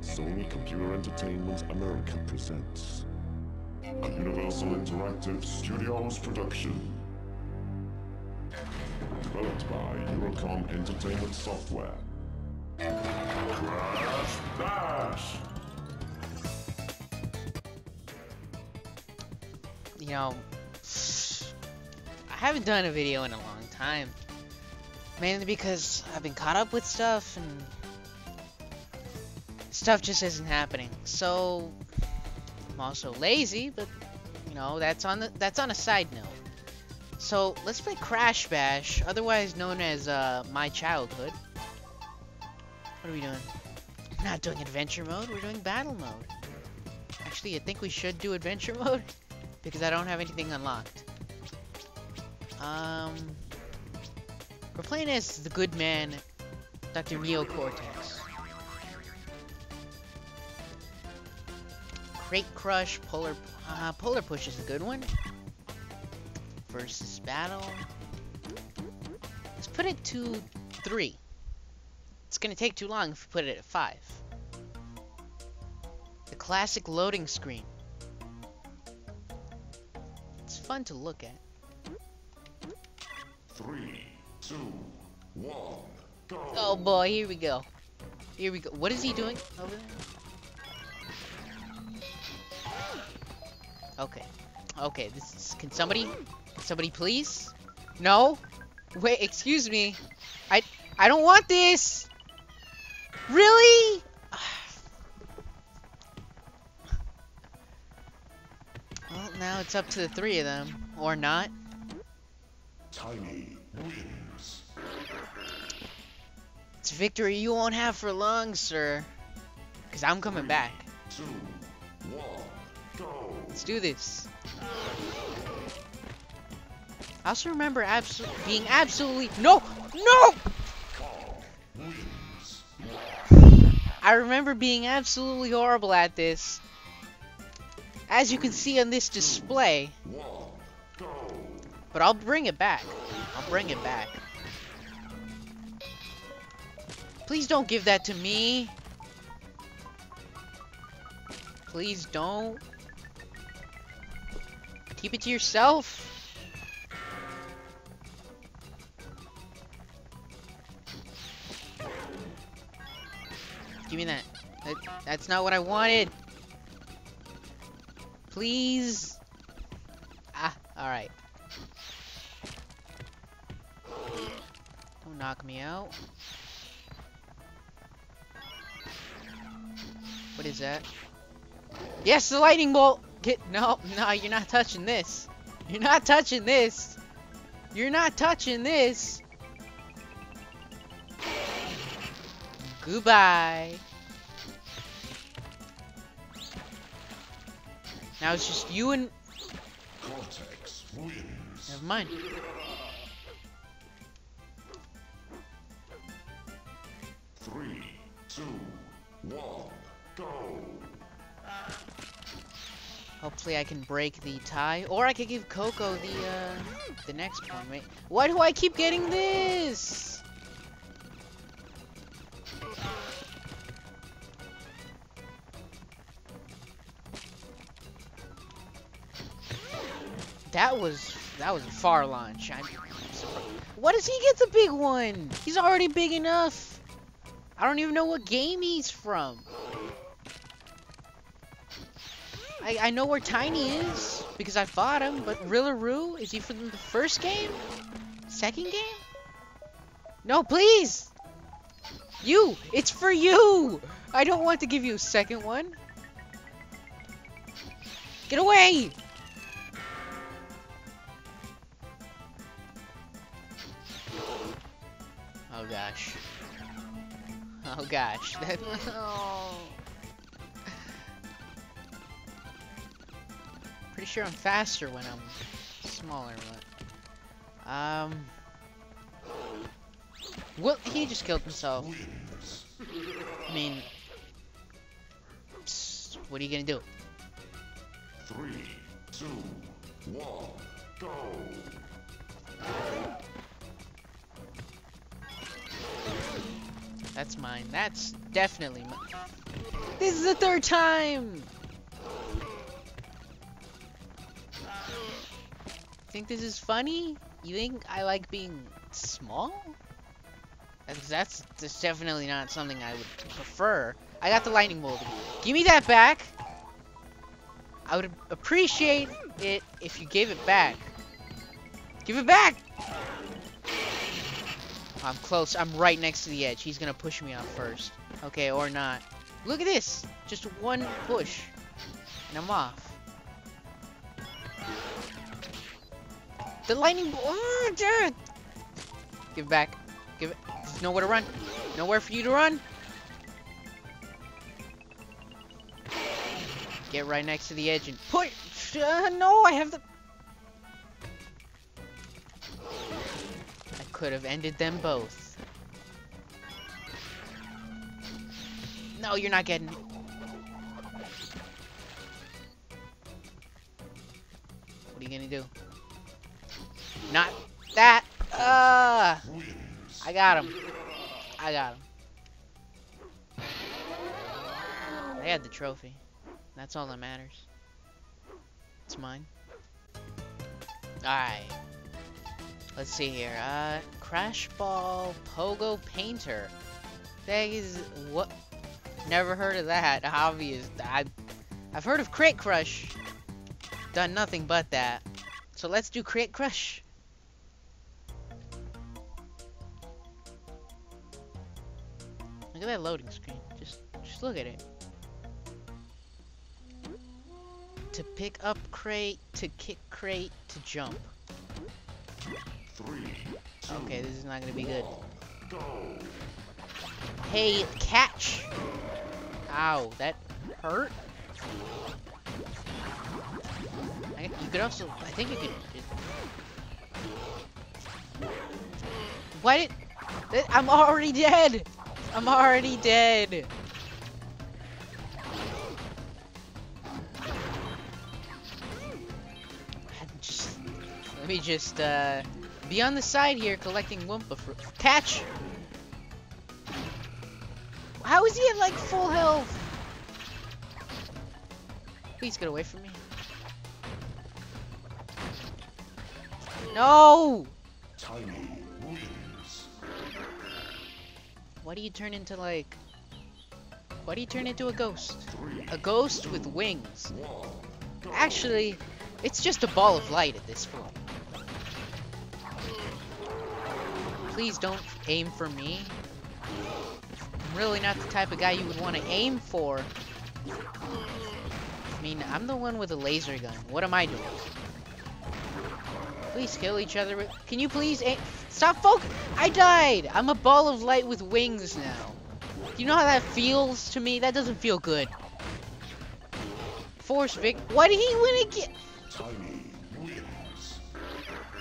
Sony Computer Entertainment America presents a Universal Interactive Studios production. Developed by Eurocom Entertainment Software. Crash Bash! you know, I haven't done a video in a long time. Mainly because I've been caught up with stuff and stuff just isn't happening. So I'm also lazy, but you know, that's on the that's on a side note. So let's play Crash Bash, otherwise known as uh, My Childhood. What are we doing? We're not doing adventure mode, we're doing battle mode. Actually, I think we should do adventure mode because I don't have anything unlocked. Um, we're playing as the good man, Dr. Neo Cortex. Crate Crush, Polar, uh, Polar Push is a good one. Versus Battle. Let's put it to three. It's gonna take too long if we put it at five. The classic loading screen. It's fun to look at. Three, two, one, go! Oh boy, here we go. Here we go. What is he doing over there? Okay. Okay, this is, can somebody, can somebody please? No? Wait, excuse me. I, I don't want this! Really? Well, now it's up to the three of them. Or not. Tiny wins. It's victory you won't have for long, sir. Because I'm coming back. Two! Let's do this. I also remember abso being absolutely no, no. I remember being absolutely horrible at this. As you can see on this display, but I'll bring it back. I'll bring it back. Please don't give that to me. Please don't. Keep it to yourself. Give me that. that. That's not what I wanted. Please. Ah, alright. Don't knock me out. What is that? Yes, the lightning bolt! Get no, no, you're not touching this. You're not touching this. You're not touching this. Goodbye. Now it's just you and Cortex wins. never mind. Three, two, one, go! Hopefully I can break the tie, or I could give Coco the uh, the next one. Wait, why do I keep getting this? That was that was a far launch. I'm. What does he get the big one? He's already big enough. I don't even know what game he's from. I, I know where Tiny is because I fought him, but Rillaroo, is he from the first game? Second game? No, please! You! It's for you! I don't want to give you a second one. Get away! Oh gosh. Oh gosh. Oh. Pretty sure I'm faster when I'm smaller, but... Um... Well, he just killed himself. I mean... psst, what are you gonna do? Three, two, one, go! That's mine. That's definitely mine. This is the third time! Think this is funny? You think I like being small? That's, that's, definitely not something I would prefer. I got the lightning bolt. Give me that back! I would appreciate it if you gave it back. Give it back! I'm close. I'm right next to the edge. He's gonna push me off first. Okay, or not. Look at this! Just one push. And I'm off. The lightning bolt! Oh! Give back. Give it. Nowhere to run. Nowhere for you to run. Get right next to the edge and push. Uh, no, I have the. I could have ended them both. No, you're not getting it. What are you gonna do? Not that. Uh, I got him. I got him. I had the trophy. That's all that matters. It's mine. Alright. Let's see here. Uh, Crash Ball Pogo Painter. That is what? Never heard of that. Obvious. I, I've heard of Crate Crush. Done nothing but that. So let's do Crate Crush. Look at that loading screen. Just, just look at it. To pick up crate, to kick crate, to jump. Three, two, Okay, this is not gonna be good. go. Hey, catch! Ow, that hurt? I, you could also, I think you could... Did... I'm already dead! I'm already dead! Just- Let me just, uh... Be on the side here collecting Wumpa fruit. Catch! How is he at like full health? Please get away from me. No! Tiny do you turn into like... Why do you turn into a ghost? A ghost with wings. Actually, it's just a ball of light at this point. Please don't aim for me. I'm really not the type of guy you would want to aim for. I mean, I'm the one with a laser gun. What am I doing? Please kill each other with- Can you please aim- Stop focus- I died! I'm a ball of light with wings now. You know how that feels to me? That doesn't feel good. Force Vic- Why did he win again? Tiny.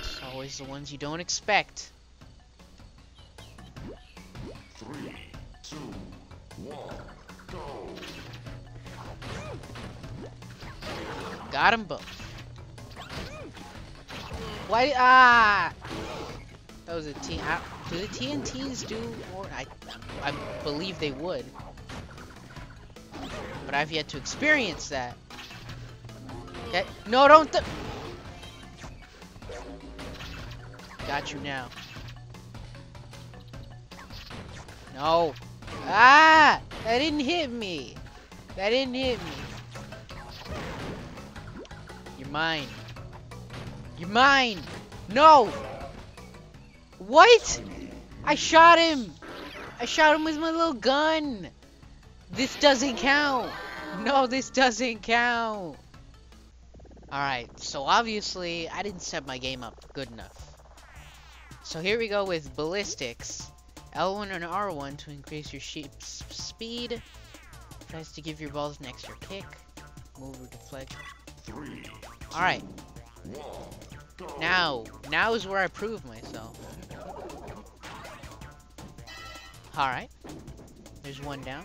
It's always the ones you don't expect. Three, two, one, go. Got them both. Why? Ah! That was a T. Do the TNTs do more? I, I believe they would. But I've yet to experience that. Okay. No, don't. Th Got you now. No. Ah! That didn't hit me. That didn't hit me. You're mine. You're mine. No. What? I shot him. I shot him with my little gun. This doesn't count. No, this doesn't count. Alright, so obviously I didn't set my game up good enough. So here we go with Ballistix. L1 and R1 to increase your sheep's speed. Tries to give your balls an extra kick. Move or deflect. Three, Alright, now, now is where I prove myself. Alright. There's one down.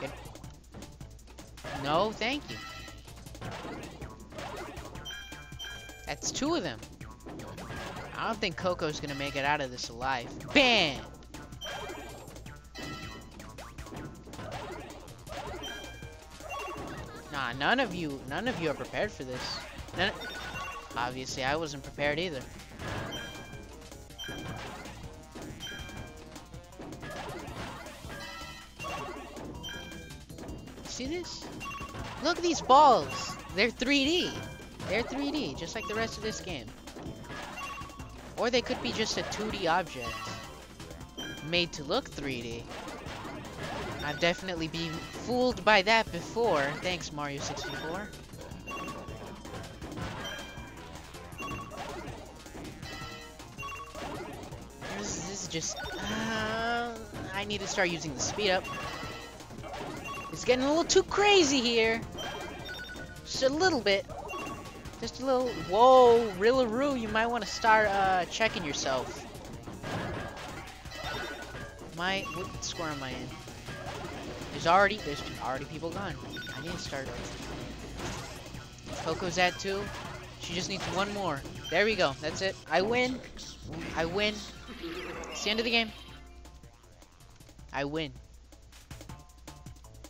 Good. No, thank you. That's two of them. I don't think Coco's gonna make it out of this alive. Bam! Nah, none of you, none of you are prepared for this. None, obviously, I wasn't prepared either. See this? Look at these balls. They're 3D. They're 3D, just like the rest of this game. Or they could be just a 2D object. Made to look 3D. I've definitely been fooled by that before. Thanks, Mario 64. This, this is just... Uh, I need to start using the speed up. It's getting a little too crazy here. Just a little bit. Just a little... Whoa, Rillaroo, you might want to start uh, checking yourself. My... What score am I in? There's already... There's already people gone. I need to start... Coco's at two. She just needs one more. There we go. That's it. I win. I win. It's the end of the game. I win.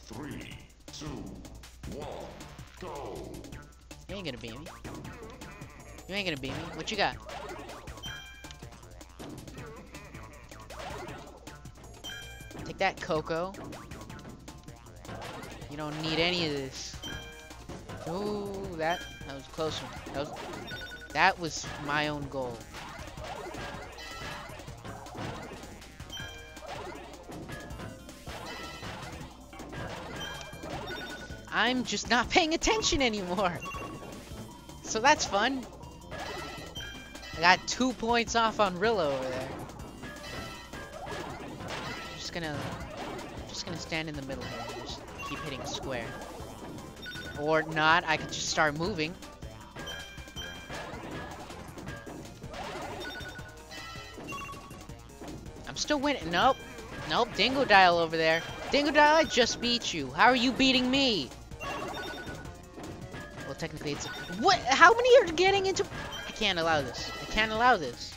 Three, two, one, go. You ain't gonna beat me. You ain't gonna beat me. What you got? Take that, Coco. You don't need any of this. Ooh, that that was close. That was that was my own goal. I'm just not paying attention anymore. So that's fun. I got two points off on Rilla over there. Just gonna, just gonna stand in the middle here and just keep hitting square. Or not, I could just start moving. I'm still winning. Nope. Nope. Dingodile over there. Dingodile, I just beat you. How are you beating me? Well, technically it's... What? How many are getting into... I can't allow this. I can't allow this.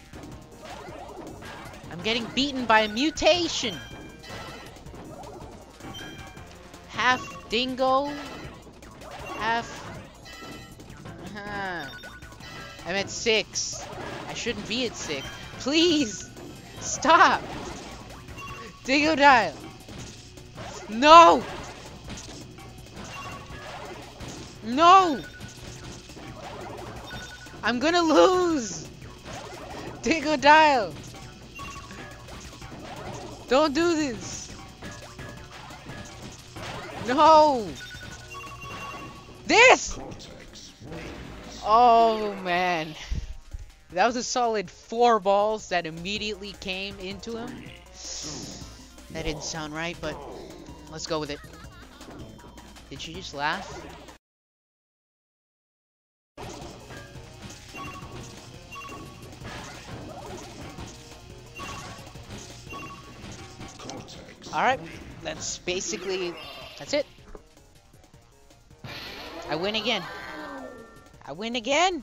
I'm getting beaten by a mutation. Half dingo. Half... Uh -huh. I'm at six. I shouldn't be at six. Please! Stop! Dingodile! No! No! I'm gonna lose! Take a dial! Don't do this! No! This! Oh man. That was a solid four balls that immediately came into him. That didn't sound right, but let's go with it. Did she just laugh? Alright, that's basically, that's it. I win again. I win again!